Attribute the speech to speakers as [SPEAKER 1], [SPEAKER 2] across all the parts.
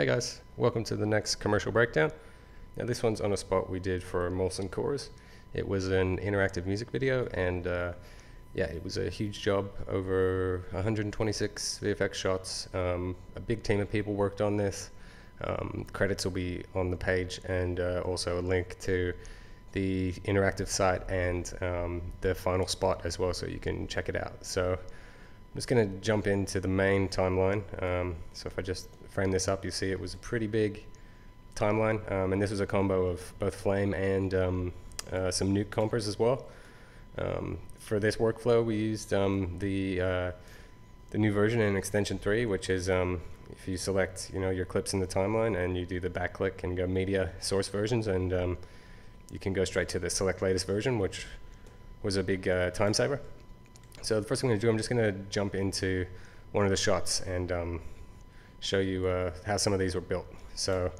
[SPEAKER 1] Hey guys, welcome to the next commercial breakdown. Now this one's on a spot we did for Molson Coors. It was an interactive music video and uh, yeah, it was a huge job, over 126 VFX shots. Um, a big team of people worked on this. Um, credits will be on the page and uh, also a link to the interactive site and um, the final spot as well so you can check it out. So I'm just going to jump into the main timeline. Um, so if I just frame this up, you see it was a pretty big timeline, um, and this was a combo of both Flame and um, uh, some Nuke compers as well. Um, for this workflow, we used um, the uh, the new version in Extension 3, which is um, if you select you know your clips in the timeline and you do the back click and go Media Source Versions, and you can go straight to the Select Latest version, which was a big uh, time saver. So the first thing I'm going to do, I'm just going to jump into one of the shots and um, show you uh, how some of these were built. So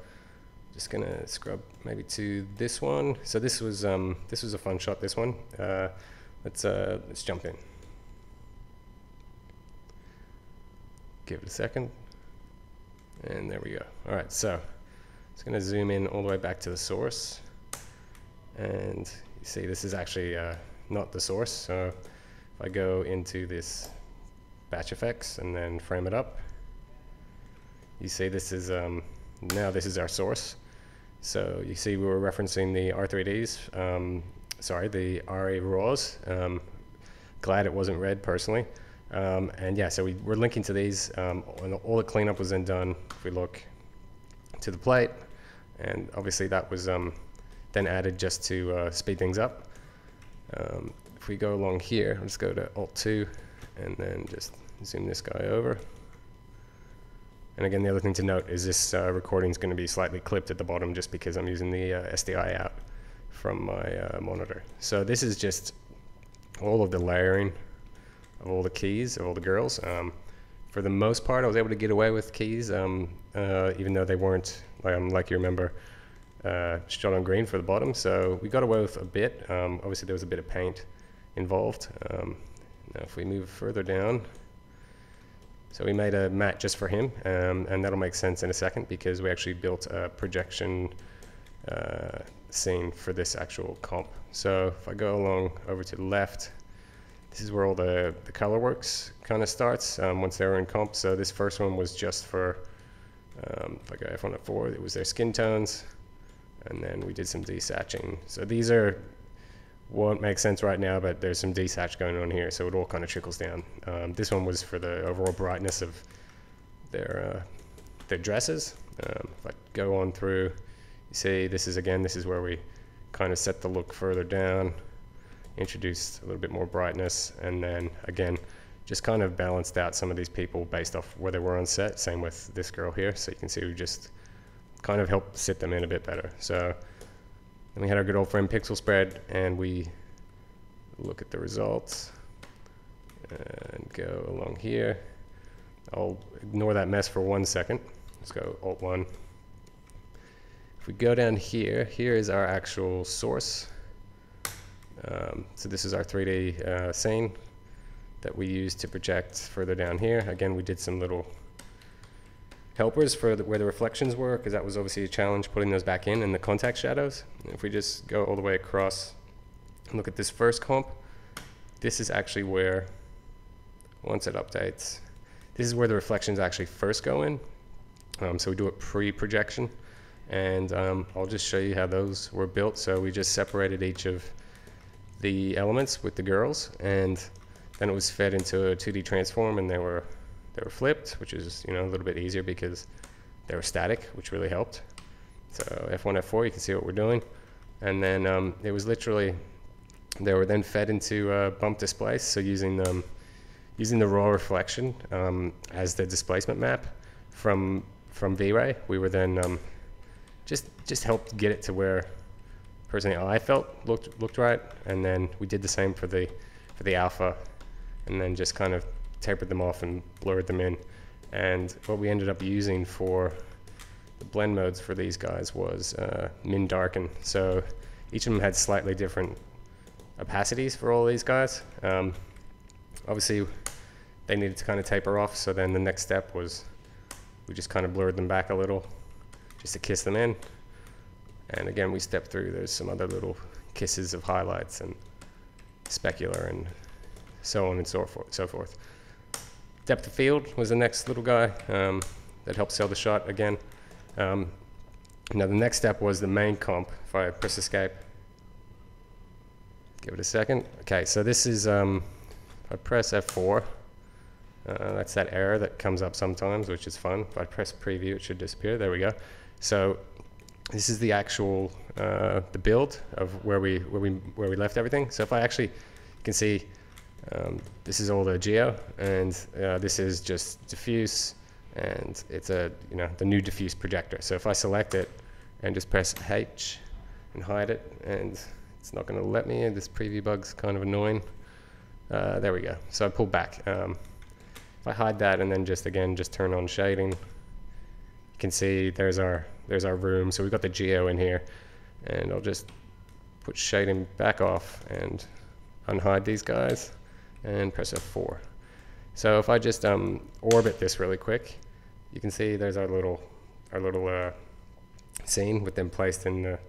[SPEAKER 1] just going to scrub maybe to this one. So this was um, this was a fun shot. This one. Uh, let's uh, let's jump in. Give it a second. And there we go. All right. So it's going to zoom in all the way back to the source. And you see this is actually uh, not the source. So if I go into this batch effects and then frame it up, you see this is, um, now this is our source. So you see we were referencing the R3Ds, um, sorry, the ARRIRAWs. Um, glad it wasn't red personally. Um, and yeah, so we, we're linking to these. Um, all the cleanup was then done. If we look to the plate, and obviously that was um, then added just to uh, speed things up. Um, if we go along here, let's go to Alt 2 and then just zoom this guy over. And again, the other thing to note is this uh, recording is going to be slightly clipped at the bottom just because I'm using the uh, SDI out from my uh, monitor. So this is just all of the layering of all the keys of all the girls. Um, for the most part, I was able to get away with keys, um, uh, even though they weren't, um, like you remember, uh, shot on green for the bottom. So we got away with a bit. Um, obviously, there was a bit of paint involved. Um, now if we move further down, so we made a matte just for him, um, and that'll make sense in a second because we actually built a projection uh, scene for this actual comp. So if I go along over to the left, this is where all the, the color works kind of starts um, once they're in comp. So this first one was just for, um, if I go F1 at 4, it was their skin tones, and then we did some desatching. So these are won't make sense right now, but there's some desatch going on here, so it all kind of trickles down. Um, this one was for the overall brightness of their uh, their dresses. Um, if I go on through, you see this is again, this is where we kind of set the look further down, introduced a little bit more brightness, and then again, just kind of balanced out some of these people based off where they were on set. Same with this girl here, so you can see we just kind of helped sit them in a bit better. So then we had our good old friend pixel spread, and we look at the results and go along here. I'll ignore that mess for one second. Let's go Alt 1. If we go down here, here is our actual source. Um, so this is our 3D uh, scene that we use to project further down here. Again, we did some little helpers for the, where the reflections were, because that was obviously a challenge putting those back in, and the contact shadows. If we just go all the way across and look at this first comp, this is actually where, once it updates, this is where the reflections actually first go in. Um, so we do it pre-projection, and um, I'll just show you how those were built. So we just separated each of the elements with the girls, and then it was fed into a 2D transform, and they were they were flipped, which is you know a little bit easier because they were static, which really helped. So F1, F4, you can see what we're doing. And then um, it was literally, they were then fed into uh, bump displace. So using, them, using the raw reflection um, as the displacement map from, from V-Ray, we were then um, just, just helped get it to where personally I felt looked, looked right. And then we did the same for the, for the alpha and then just kind of tapered them off and blurred them in. And what we ended up using for the blend modes for these guys was uh, min darken. So each of them had slightly different opacities for all these guys. Um, obviously, they needed to kind of taper off. So then the next step was we just kind of blurred them back a little just to kiss them in. And again, we step through, there's some other little kisses of highlights and specular and so on and so forth. So forth. Depth of field was the next little guy um, that helped sell the shot again. Um, now the next step was the main comp. If I press escape, give it a second. Okay, so this is, um, if I press F4, uh, that's that error that comes up sometimes, which is fun. If I press preview, it should disappear. There we go. So this is the actual uh, the build of where we where we where we left everything. So if I actually can see um, this is all the geo, and uh, this is just diffuse, and it's a you know the new diffuse projector. So if I select it and just press H and hide it, and it's not going to let me. This preview bug's kind of annoying. Uh, there we go. So I pull back. Um, if I hide that and then just again just turn on shading, you can see there's our there's our room. So we've got the geo in here, and I'll just put shading back off and unhide these guys and press F4. So if I just um, orbit this really quick, you can see there's our little our little uh, scene with them placed in the,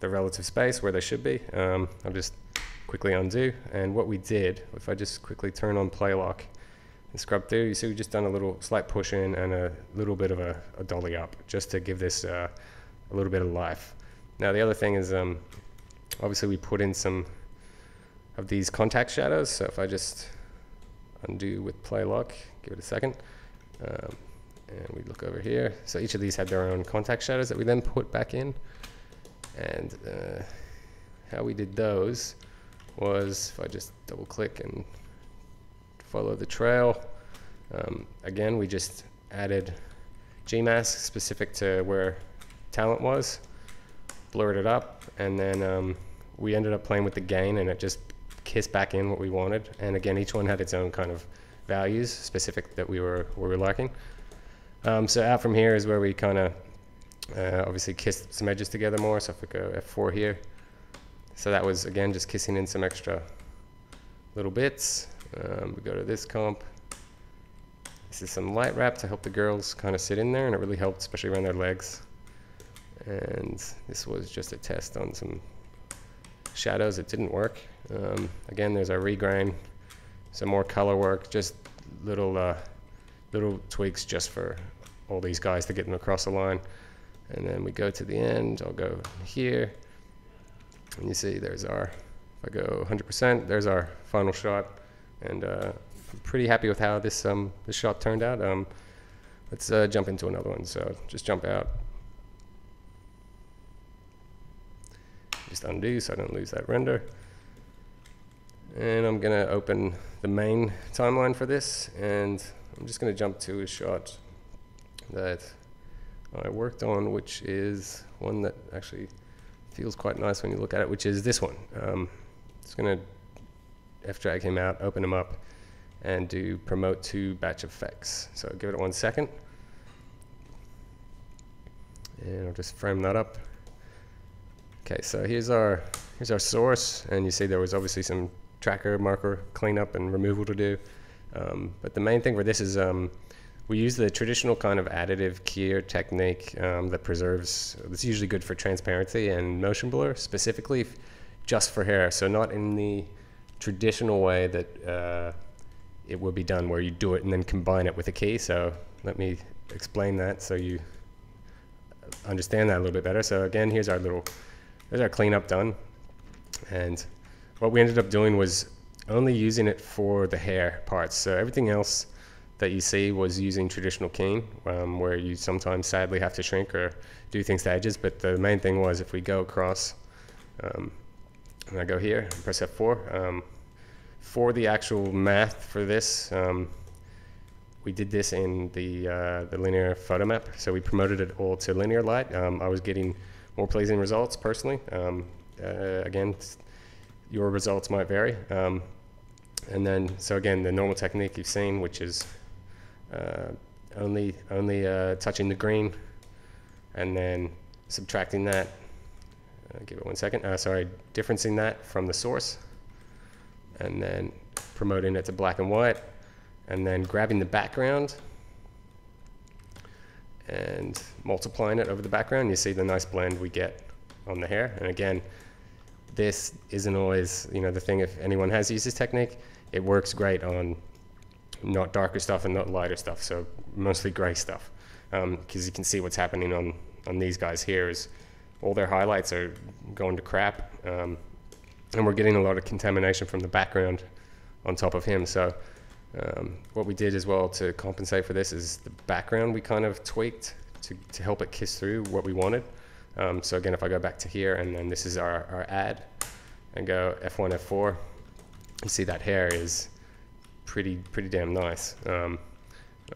[SPEAKER 1] the relative space where they should be. Um, I'll just quickly undo. And what we did, if I just quickly turn on play lock and scrub through, you see we've just done a little slight push in and a little bit of a, a dolly up just to give this uh, a little bit of life. Now the other thing is um, obviously we put in some of these contact shadows. So if I just undo with play lock, give it a second. Um, and we look over here. So each of these had their own contact shadows that we then put back in. And uh, how we did those was if I just double click and follow the trail. Um, again, we just added Gmask specific to where talent was, blurred it up, and then um, we ended up playing with the gain and it just kissed back in what we wanted. And again, each one had its own kind of values specific that we were, we were liking. Um, so out from here is where we kind of uh, obviously kissed some edges together more. So if we go F4 here, so that was again just kissing in some extra little bits. Um, we go to this comp. This is some light wrap to help the girls kind of sit in there, and it really helped, especially around their legs. And this was just a test on some shadows. It didn't work. Um, again, there's our regrain, some more color work, just little uh, little tweaks just for all these guys to get them across the line. And then we go to the end, I'll go here. And you see there's our, if I go 100%, there's our final shot. And uh, I'm pretty happy with how this, um, this shot turned out. Um, let's uh, jump into another one. So just jump out. Just undo so I don't lose that render. And I'm gonna open the main timeline for this and I'm just going to jump to a shot that I worked on, which is one that actually feels quite nice when you look at it, which is this one. Um, it's going to F-drag him out, open him up, and do promote to batch effects. So give it one second. And I'll just frame that up. Okay, so here's our here's our source, and you see there was obviously some tracker marker cleanup and removal to do. Um, but the main thing for this is um, we use the traditional kind of additive keyer technique um, that preserves, it's usually good for transparency and motion blur, specifically just for hair. So not in the traditional way that uh, it would be done where you do it and then combine it with a key. So let me explain that so you understand that a little bit better. So again, here's our little, there's our cleanup done. And what we ended up doing was only using it for the hair parts. So everything else that you see was using traditional keying, um, where you sometimes sadly have to shrink or do things to edges. But the main thing was if we go across, um, and I go here, press F4, um, for the actual math for this, um, we did this in the, uh, the linear photo map. So we promoted it all to linear light. Um, I was getting more pleasing results personally. Um, uh, again, your results might vary. Um, and then, so again, the normal technique you've seen, which is uh, only, only uh, touching the green and then subtracting that. Uh, give it one second. Uh, sorry, differencing that from the source and then promoting it to black and white and then grabbing the background and multiplying it over the background, you see the nice blend we get on the hair. And again, this isn't always, you know, the thing if anyone has used this technique, it works great on not darker stuff and not lighter stuff, so mostly gray stuff. Because um, you can see what's happening on, on these guys here is all their highlights are going to crap. Um, and we're getting a lot of contamination from the background on top of him. So um, what we did as well to compensate for this is the background we kind of tweaked to, to help it kiss through what we wanted. Um, so again, if I go back to here and then this is our, our ad and go F1, F4, you see that hair is pretty, pretty damn nice. Um,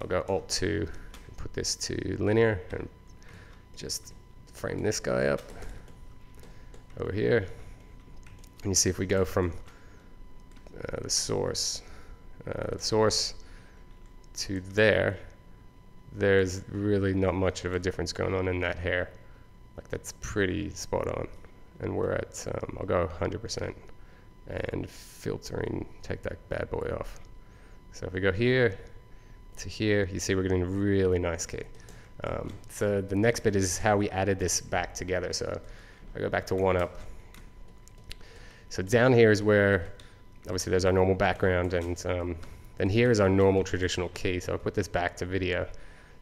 [SPEAKER 1] I'll go Alt 2 put this to linear and just frame this guy up over here. And you see if we go from uh, the source uh, source to there, there's really not much of a difference going on in that hair. Like that's pretty spot on. And we're at, um, I'll go 100% and filtering, take that bad boy off. So if we go here to here, you see we're getting a really nice key. Um, so the next bit is how we added this back together. So I go back to one up. So down here is where obviously there's our normal background and um, then here is our normal traditional key. So I'll put this back to video.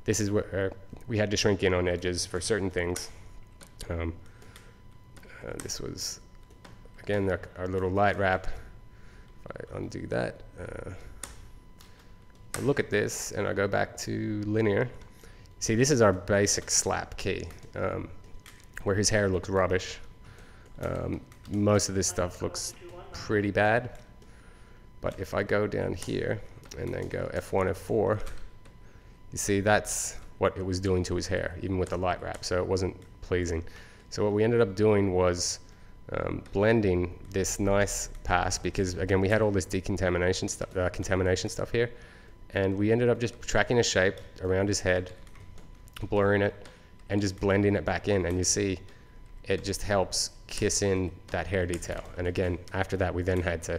[SPEAKER 1] This is where we had to shrink in on edges for certain things. Um, uh, this was, again, our, our, little light wrap. If I undo that, uh, I look at this and I go back to linear. See, this is our basic slap key, um, where his hair looks rubbish. Um, most of this stuff looks pretty bad. But if I go down here and then go F1, F4, you see that's what it was doing to his hair, even with the light wrap. So it wasn't pleasing. So what we ended up doing was um, blending this nice pass because again we had all this decontamination stuff, uh, contamination stuff here, and we ended up just tracking a shape around his head, blurring it, and just blending it back in. And you see, it just helps kiss in that hair detail. And again, after that, we then had to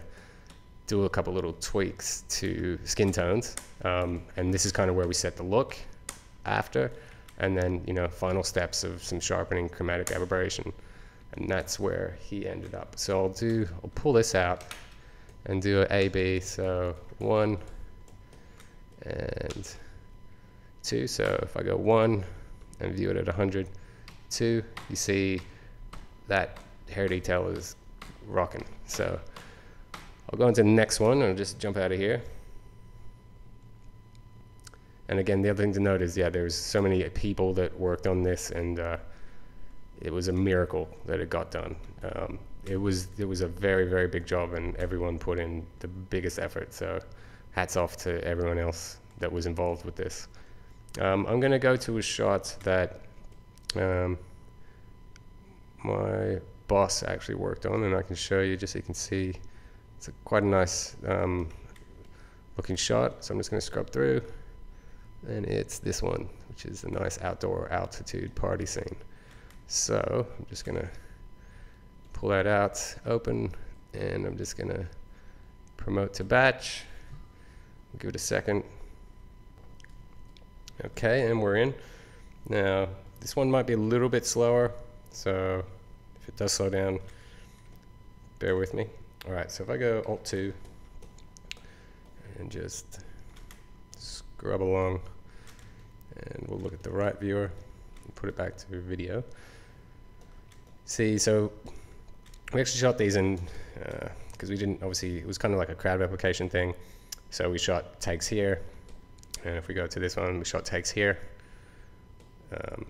[SPEAKER 1] do a couple little tweaks to skin tones. Um, and this is kind of where we set the look after. And then, you know, final steps of some sharpening, chromatic aberration. And that's where he ended up. So I'll do, I'll pull this out and do an A-B. So one and two. So if I go one and view it at 100, two, you see that hair detail is rocking. So I'll go into the next one and I'll just jump out of here. And again, the other thing to note is, yeah, there's so many people that worked on this, and uh, it was a miracle that it got done. Um, it was it was a very very big job, and everyone put in the biggest effort. So, hats off to everyone else that was involved with this. Um, I'm going to go to a shot that um, my boss actually worked on, and I can show you just so you can see. It's a quite a nice um, looking shot. So I'm just going to scrub through. And it's this one, which is a nice outdoor altitude party scene. So I'm just going to pull that out, open, and I'm just going to promote to batch. Give it a second. Okay, and we're in. Now, this one might be a little bit slower, so if it does slow down, bear with me. All right, so if I go Alt 2 and just scrub along, and we'll look at the right viewer and put it back to video. See, so we actually shot these in, because uh, we didn't, obviously, it was kind of like a crowd replication thing. So we shot takes here, and if we go to this one, we shot takes here. Um,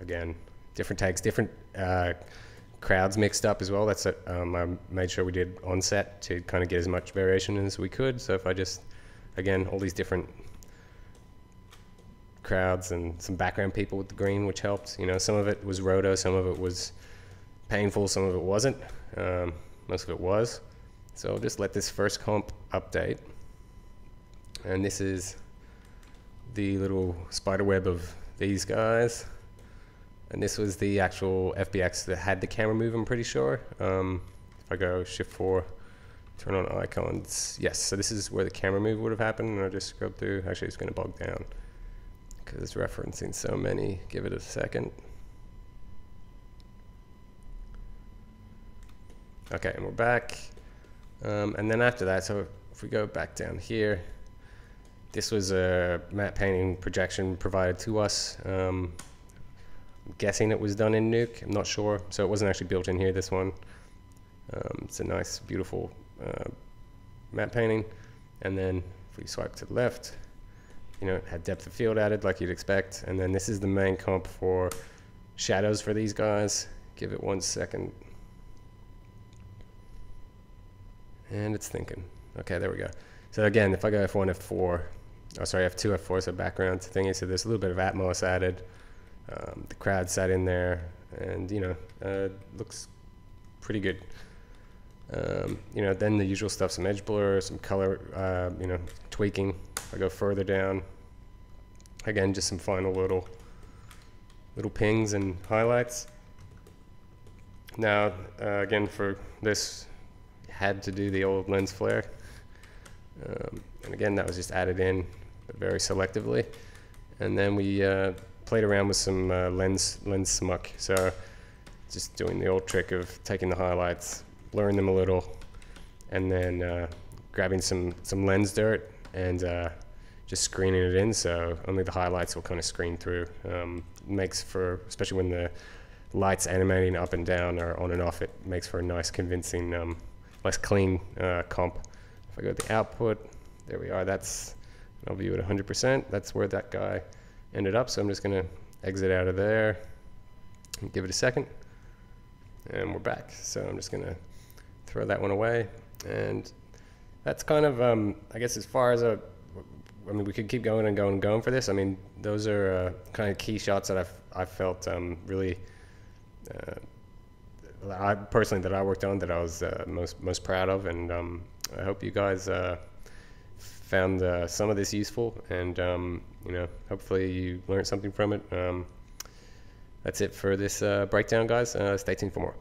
[SPEAKER 1] again, different takes, different uh, crowds mixed up as well. That's it. Um, I made sure we did on set to kind of get as much variation as we could. So if I just, again, all these different crowds and some background people with the green, which helped. You know, some of it was roto, some of it was painful, some of it wasn't. Um, most of it was. So I'll just let this first comp update. And this is the little spider web of these guys and this was the actual FBX that had the camera move, I'm pretty sure. Um, if I go shift 4, turn on icons, yes, so this is where the camera move would have happened, and I just scrub through, actually it's going to bog down, because it's referencing so many. Give it a second. Okay, and we're back. Um, and then after that, so if we go back down here, this was a matte painting projection provided to us. Um, Guessing it was done in Nuke. I'm not sure. So it wasn't actually built in here, this one. Um, it's a nice, beautiful uh, matte painting. And then if we swipe to the left, you know, it had depth of field added like you'd expect. And then this is the main comp for shadows for these guys. Give it one second. And it's thinking. Okay, there we go. So again, if I go F1, F4, oh sorry, F2, F4, so background thingy, so there's a little bit of Atmos added. Um, the crowd sat in there, and you know, uh, looks pretty good. Um, you know, then the usual stuff, some edge blur, some color, uh, you know, tweaking. I go further down, again, just some final little, little pings and highlights. Now, uh, again, for this, had to do the old lens flare. Um, and again, that was just added in very selectively. And then we uh, played around with some uh, lens lens smuck. So just doing the old trick of taking the highlights, blurring them a little, and then uh, grabbing some some lens dirt and uh, just screening it in so only the highlights will kind of screen through. Um, makes for especially when the lights animating up and down or on and off, it makes for a nice convincing, um, nice clean uh, comp. If I go to the output, there we are. That's I'll view it 100%. That's where that guy ended up. So I'm just going to exit out of there give it a second. And we're back. So I'm just going to throw that one away. And that's kind of, um, I guess, as far as a, I mean, we could keep going and going and going for this. I mean, those are uh, kind of key shots that I've, I felt um, really, uh, I personally that I worked on that I was uh, most most proud of, and um, I hope you guys uh, found uh, some of this useful, and um, you know, hopefully you learned something from it. Um, that's it for this uh, breakdown, guys. Uh, stay tuned for more.